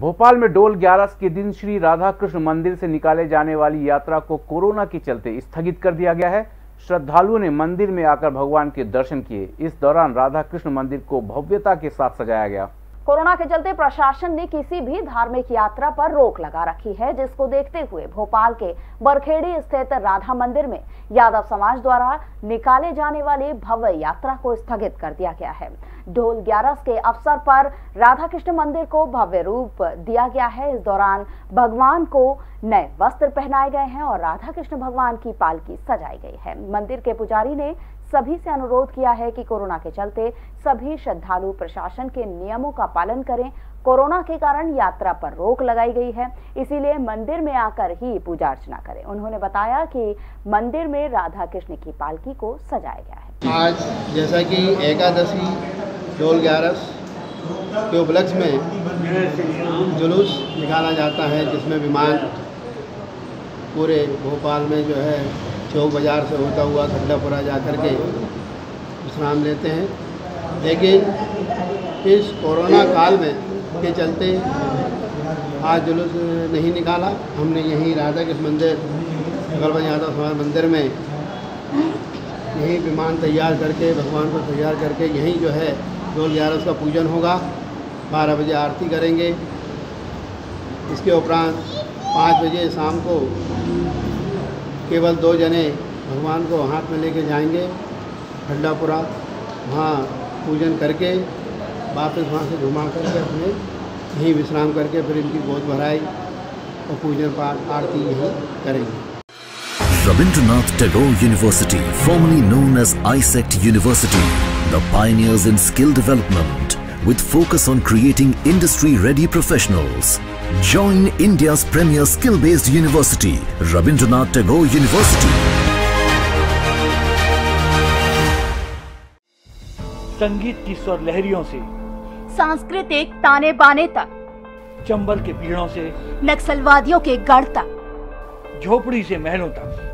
भोपाल में डोल ग्यारस के दिन श्री राधा कृष्ण मंदिर से निकाले जाने वाली यात्रा को कोरोना के चलते स्थगित कर दिया गया है। श्रद्धालुओं ने मंदिर में आकर भगवान के दर्शन किए। इस दौरान राधा कृष्ण मंदिर को भव्यता के साथ सजाया गया। कोरोना के चलते प्रशासन ने किसी भी धार्मिक यात्रा पर रोक लगा रखी है, जिसको देखते हुए भोपाल के बरखेड़ी स्थित राधा मंदिर में यादव समाज द्वारा निकाले जाने वाली भव्य यात्रा को स्थगित कर दिया गया है। ढोल ग्यारस के अवसर पर राधा कृष्ण मंदिर को भव्य रूप दिया गया है। इस दौरान भगवान को नए वस्त्र पहनाए गए हैं और राधा कृष्ण भगवान की पालकी सजाई गई है। मंदिर के पुजारी ने सभी से अनुरोध किया है कि कोरोना के चलते सभी श्रद्धालु प्रशासन के नियमों का पालन करें। कोरोना के कारण यात्रा पर रोक लगाई गई है, इसीलिए मंदिर में आकर ही पूजा अर्चना करें। उन्होंने बताया कि मंदिर में राधा कृष्ण की पालकी को सजाया गया है। आज जैसा कि एकादशी डोल ग्यारस के उपलक्ष्य में जुलूस निकाला जाता है, जिसमें विमान पूरे भोपाल में जो है चौक बाज़ार से होता हुआ खड्डापुरा जा कर के विश्राम लेते हैं। लेकिन इस कोरोना काल में के चलते आज जुलूस नहीं निकाला। हमने यहीं राधा कृष्ण मंदिर गलबन यादव समाज मंदिर में यहीं विमान तैयार करके, भगवान को तैयार करके यहीं जो है डोल ग्यारस का पूजन होगा। बारह बजे आरती करेंगे। इसके उपरांत पाँच बजे शाम को केवल दो जने भगवान को हाथ में लेके जाएँगे ठंडापुरा वहाँ पूजन करके वापस वहाँ से घुमा करके अपने यहीं विश्राम करके फिर इनकी गोद भराई और पूजन पाठ आरती यहीं करेंगे। Rabindranath Tagore University, formerly known as ISECT University, the pioneers in skill development with focus on creating industry-ready professionals. Join India's premier skill-based university, Rabindranath Tagore University. संगीत की स्वर लहरियों से सांस्कृतिक ताने बाने तक चंबल के पीड़ों से नक्सलवादियों के गढ़ तक झोपड़ी से महलों तक